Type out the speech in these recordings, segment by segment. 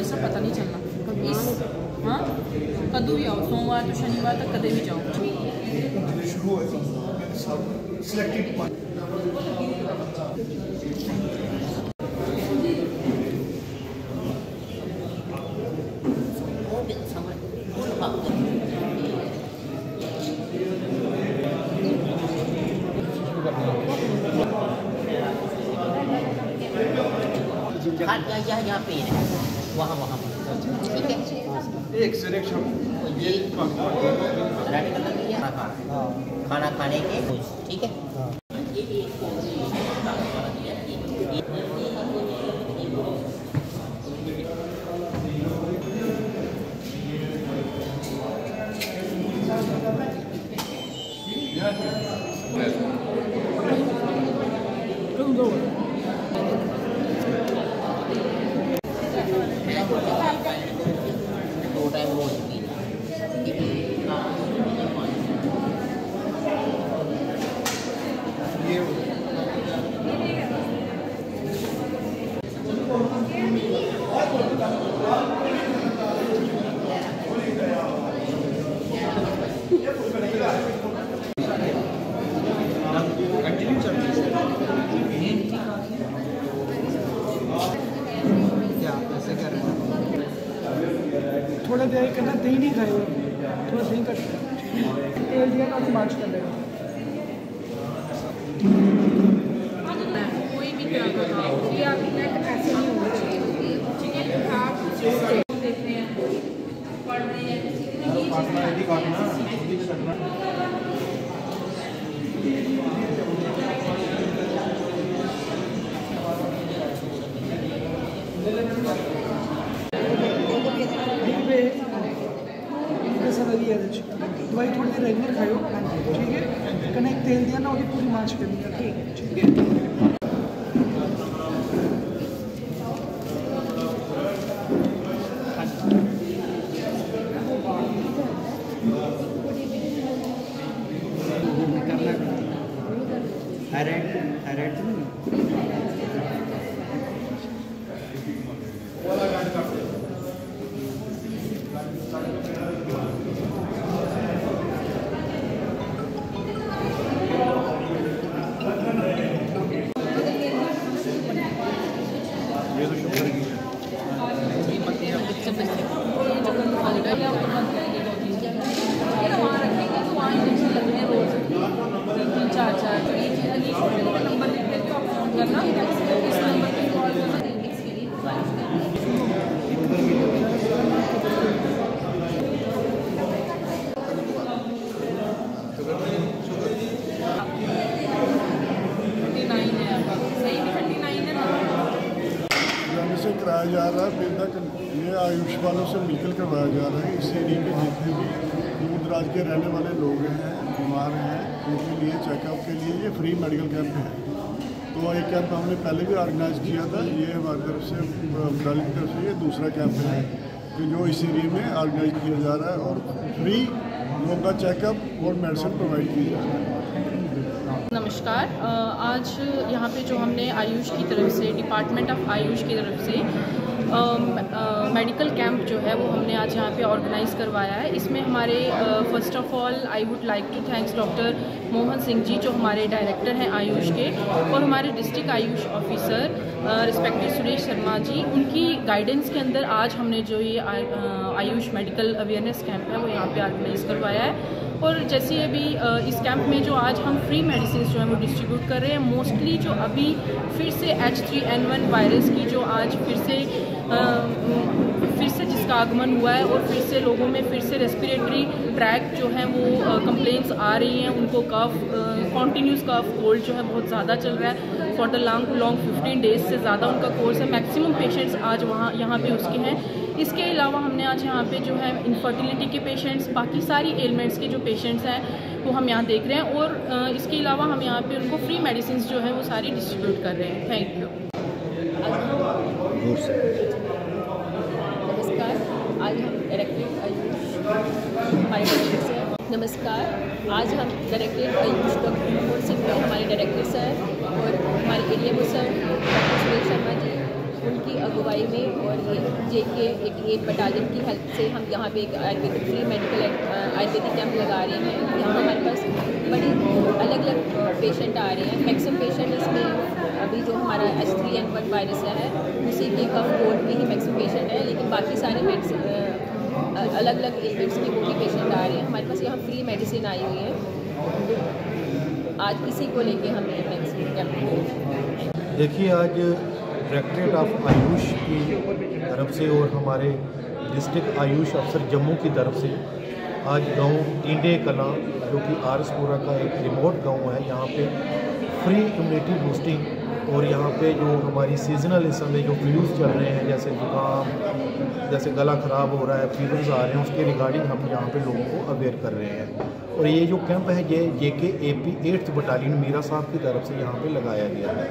ऐसा पता हाँ? कद्दू भी आओ सोमवार तो शनिवार तक कदे भी जाओ। सिलेक्टेड हाँ यहाँ यहाँ यहाँ पे है। वहाँ वहाँ ठीक है। एक सिलेक्शन ये रेडी कर लेंगे खाना खाना खाना खाने के कुछ ठीक है। दो टाइम रोज दही नहीं खाए थोड़ा दही कट तेल दिया ना तो मार्च कर लेगा। कोई भी ऐसे नहीं होना चाहिए ठीक है आप देख रहे हैं पढ़ रहे हैं ये दही पे दवाई थोड़ी देर रेगुलर खाओ ठीक है? कने एक तेल दिया ना उसकी पूरी मार्च करनी है ठीक है ठीक है। चार चार तो ये चीज़ अभी छोटे छोटे नंबर लिख के तो आप फ़ोन करना इस नंबर पे कॉल करना थर्टी नाइन है सही में थर्टी नाइन है ना जाने से कराया जा रहा है फिर तक ये आयुष वालों से मिलकर करवाया जा रहा है। इस एरिया के जितने भी दूर दराज के रहने वाले लोग हैं, बीमार हैं। उनके लिए चेकअप के लिए ये फ्री मेडिकल कैंप है। तो ये कैंप हमने पहले भी ऑर्गेनाइज किया था। ये हमारी तरफ़ से मंत्रालय की तरफ़ से ये दूसरा कैंप है कि जो इस एरिए में ऑर्गेनाइज किया जा रहा है और फ्री लोगों का चेकअप और मेडिसिन प्रोवाइड की जा रही है। नमस्कार। आज यहाँ पे जो हमने आयुष की तरफ़ से डिपार्टमेंट ऑफ़ आयुष की तरफ़ से मेडिकल कैंप जो है वो हमने आज यहाँ पे ऑर्गेनाइज़ करवाया है। इसमें हमारे first of all I would like to thanks doctor Mohan Singh ji, जो हमारे डायरेक्टर हैं आयुष के, और हमारे district Ayush officer respected Suresh Sharma ji, उनकी गाइडेंस के अंदर आज हमने जो ये आयुष मेडिकल अवेयरनेस कैंप है वो यहाँ पे ऑर्गेनाइज़ करवाया है। और जैसे अभी इस कैंप में जो आज हम फ्री मेडिसिन जो है वो डिस्ट्रीब्यूट कर रहे हैं मोस्टली जो अभी फिर से H three N one virus की जो आज फिर से अ, फिर से जिसका आगमन हुआ है और फिर से लोगों में फिर से रेस्पिरेटरी ट्रैक जो है वो कंप्लेंट्स आ रही हैं उनको कफ कॉन्टीन्यूस कफ कोल्ड जो है बहुत ज़्यादा चल रहा है। For the long long fifteen days से ज़्यादा उनका कोर्स है। मैक्सिमम पेशेंट्स आज वहाँ यहाँ पे उसके हैं। इसके अलावा हमने आज यहाँ पे जो है इनफर्टिलिटी के पेशेंट्स बाकी सारी एलिमेंट्स के जो पेशेंट्स हैं, वो हम यहाँ देख रहे हैं और इसके अलावा हम यहाँ पे उनको फ्री मेडिसिन जो है वो सारी डिस्ट्रीब्यूट कर रहे हैं। थैंक यू नमस्कार, आज हम आयुष डायरेक्टर सर नमस्कार, आज हम डायरेक्टरेट आयुष डॉक्टर सिंह हमारे डायरेक्टर सर और हमारे एरिया में सर डॉक्टर सुरेश शर्मा जी उनकी अगुवाई में और ये जे के एटी बटालियन की हेल्प से हम यहाँ पे एक ayurvedic free medical ayurvedic camp लगा रहे हैं। यहाँ हमारे पास बड़ी अलग अलग पेशेंट आ रहे हैं। मैक्सिमम पेशेंट इसमें अभी जो हमारा H three N one virus है, उसी के कम कोल्ड में ही मैक्सिमम पेशेंट है, लेकिन बाकी सारे अलग अलग एलिमेंट्स के वो भी पेशेंट आ रहे हैं। हमारे पास यहाँ फ्री मेडिसिन आई हुई है। आज इसी को लेके हमने वैक्सीन कैंप देखिए, आज डायरेक्टरेट ऑफ़ आयुष की तरफ़ से और हमारे डिस्ट्रिक्ट आयुष अफसर जम्मू की तरफ़ से आज गाँव टीडे कला, जो कि आरसपुरा का एक रिमोट गाँव है, यहाँ पे फ्री इम्यूनिटी बूस्टिंग और यहाँ पे जो हमारी सीजनल इस समय जो फ्लूज चल रहे हैं, जैसे जुकाम जैसे गला ख़राब हो रहा है फीवर्स आ रहे हैं, उसके रिगार्डिंग हम यहाँ पे लोगों को अवेयर कर रहे हैं। और ये जो कैंप है, ये J K A P eighth battalion Mira Sahib की तरफ़ से यहाँ पे लगाया गया है।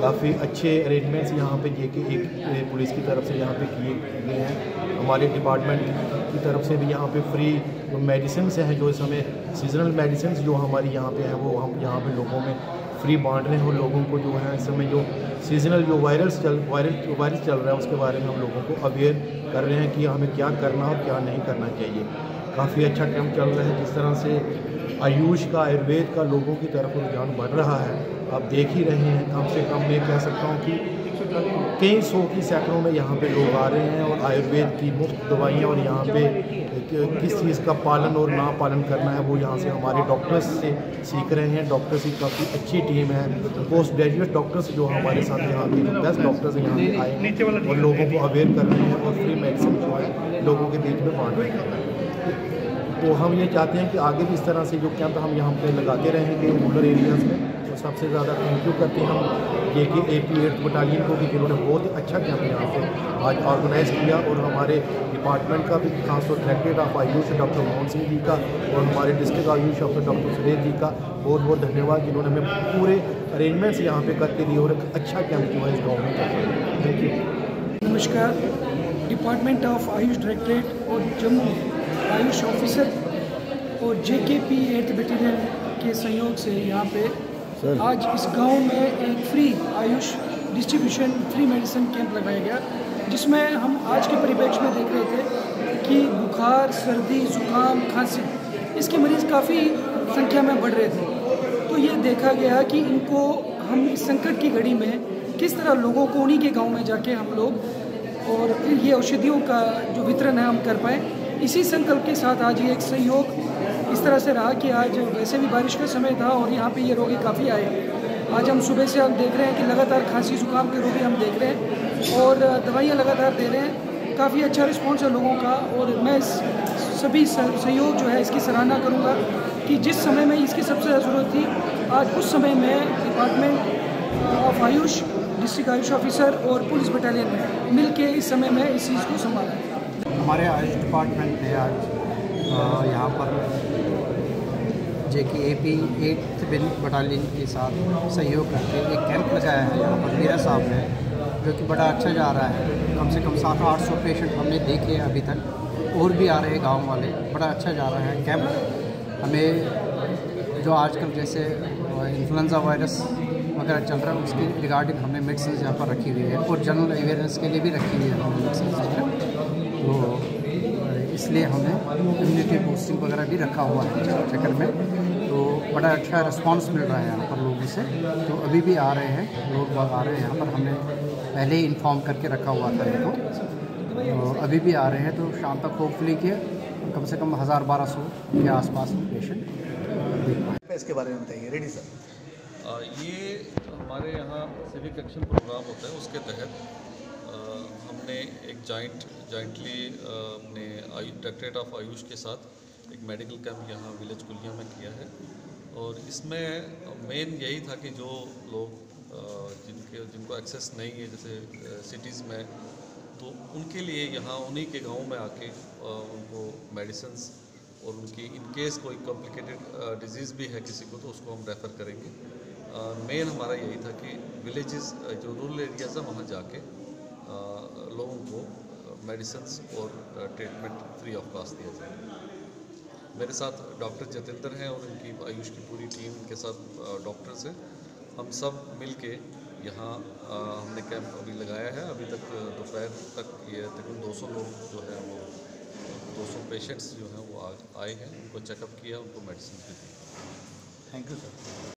काफ़ी अच्छे अरेंजमेंट्स यहाँ पे जे के ए, पुलिस की तरफ़ से यहाँ पे किए गए हैं। हमारे डिपार्टमेंट की तरफ़ से भी यहाँ पे फ्री मेडिसिन हैं, जो इस समय सीजनल मेडिसिन जो हमारी यहाँ पे हैं, वो हम यहाँ पे लोगों में फ्री बांट रहे हैं लोगों को जो है, इस समय जो सीजनल जो वायरस चल वायरल वायरस चल रहा है, उसके बारे में हम लोगों को अवेयर कर रहे हैं कि हमें क्या करना और क्या नहीं करना चाहिए। काफ़ी अच्छा कैंप चल रहा है, जिस तरह से आयुष का, आयुर्वेद का लोगों की तरफ़ रुझान बढ़ रहा है। आप देख ही रहे हैं, कम से कम मैं कह सकता हूँ कि कई सौ की सैकड़ों में यहाँ पे लोग आ रहे हैं और आयुर्वेद की मुफ़्त दवाइयाँ और यहाँ पे किस चीज़ का पालन और ना पालन करना है वो यहाँ से हमारे डॉक्टर्स से सीख रहे हैं। डॉक्टर्स की काफ़ी अच्छी टीम है। पोस्ट ग्रेजुएट डॉक्टर्स जो हमारे साथ यहाँ के बेस्ट डॉक्टर्स यहाँ पे आए और लोगों को अवेयर कर रहे हैं और फ्री मेडिसिन जो है लोगों के बीच में बांट रहे हैं। तो हम ये चाहते हैं कि आगे भी इस तरह से जो कैंप हम यहाँ पे लगाते रहेंगे, रूरल एरियाज़ में सबसे ज़्यादा थैंक यू करते हैं हम जे K A P eight battalion को भी जिन्होंने बहुत ही अच्छा कैंप यहाँ पे आज ऑर्गेनाइज़ किया और हमारे डिपार्टमेंट का भी, खासतौर directorate of Ayush doctor Mohan Singh ji का और हमारे district Ayush officer doctor Suresh ji का बहुत बहुत धन्यवाद, जिन्होंने हमें पूरे अरेंजमेंट्स यहाँ पे करके दिए और एक अच्छा कैंप जो है इस गाँव में। थैंक यू नमस्कार। डिपार्टमेंट ऑफ़ आयुष डायरेक्टरेट और जम्मू आयुष ऑफिसर और जे के पी एट बटालियन के सहयोग से यहाँ पे आज इस गाँव में एक free Ayush distribution free medicine camp लगाया गया, जिसमें हम आज के परिप्रेक्ष्य में देख रहे थे कि बुखार, सर्दी, जुकाम, खांसी, इसके मरीज़ काफ़ी संख्या में बढ़ रहे थे। तो ये देखा गया कि इनको हम इस संकट की घड़ी में किस तरह लोगों को उन्हीं के गाँव में जाके हम लोग और ये औषधियों का जो वितरण है हम कर पाएँ, इसी संकल्प के साथ आज ये एक सहयोग इस तरह से रहा कि आज वैसे भी बारिश का समय था और यहाँ पे ये रोगी काफ़ी आए आज हम सुबह से हम देख रहे हैं कि लगातार खांसी जुकाम के रोगी हम देख रहे हैं और दवाइयाँ लगातार दे रहे हैं। काफ़ी अच्छा रिस्पॉन्स है लोगों का और मैं सभी सहयोग जो है इसकी सराहना करूँगा कि जिस समय में इसकी सबसे ज़्यादा ज़रूरत थी, आज उस समय में department of Ayush, district Ayush officer और पुलिस बटालियन मिल के इस समय में इस चीज़ को संभाला। हमारे आयुष डिपार्टमेंट ने आज यहाँ पर जे K A P eighth battalion के साथ सहयोग करके एक कैंप लगाया है यहाँ पर, मेरा साहब ने जो कि बड़ा अच्छा जा रहा है। कम से कम सात आठ सौ पेशेंट हमने देखे हैं अभी तक, और भी आ रहे हैं गाँव वाले, बड़ा अच्छा जा रहा है कैंप। हमें जो आजकल जैसे इन्फ्लुन्ज़ा वायरस वगैरह चल रहा है, उसके रिगार्डिंग हमने मेडिसिन यहाँ पर रखी हुई है, और जनरल अवेयरनेस के लिए भी रखी हुई है हमने मेडिसिन तो इसलिए हमने इम्यूनिटी बूस्टिंग वगैरह भी रखा हुआ है चक्कर में। तो बड़ा अच्छा रिस्पांस मिल रहा है यहाँ पर लोगों से। तो अभी भी आ रहे हैं लोग बाग आ रहे हैं यहाँ पर हमने पहले ही इन्फॉर्म करके रखा हुआ था इनको। तो अभी भी आ रहे हैं तो शाम तक होपफुली के कम से कम हज़ार बारह सौ के आसपास पेशेंट इसके बारे में बताइए रेडी सर ये हमारे यहाँ सिविक एक्शन प्रोग्राम होता है उसके तहत हमने एक जॉइंट जॉइंटली हमने डायरेक्टरेट ऑफ़ आयुष के साथ एक मेडिकल कैंप यहाँ विलेज कुलिया में किया है। और इसमें मेन यही था कि जो लोग जिनके, जिनको एक्सेस नहीं है, जैसे सिटीज़ में तो उनके लिए यहाँ, उन्हीं के गाँव में आके उनको मेडिसिन और उनकी इन केस कोई कॉम्प्लिकेटेड डिज़ीज़ भी है किसी को तो उसको हम रेफ़र करेंगे। मेन हमारा यही था कि विलेजेस जो रूरल एरियाज़ है, वहाँ जाके लोगों को मेडिसिन और ट्रीटमेंट फ्री ऑफ़ कॉस्ट दिया जाए। मेरे साथ डॉक्टर जतेंद्र हैं और उनकी आयुष की पूरी टीम के साथ डॉक्टर्स हैं हम सब मिल के यहाँ हमने कैंप अभी लगाया है। अभी तक दोपहर तक ये तकरीबन 200 लोग जो है वो 200 पेशेंट्स जो हैं वो आए हैं। उनको चेकअप किया, उनको मेडिसिन भी दी थैंक यू सर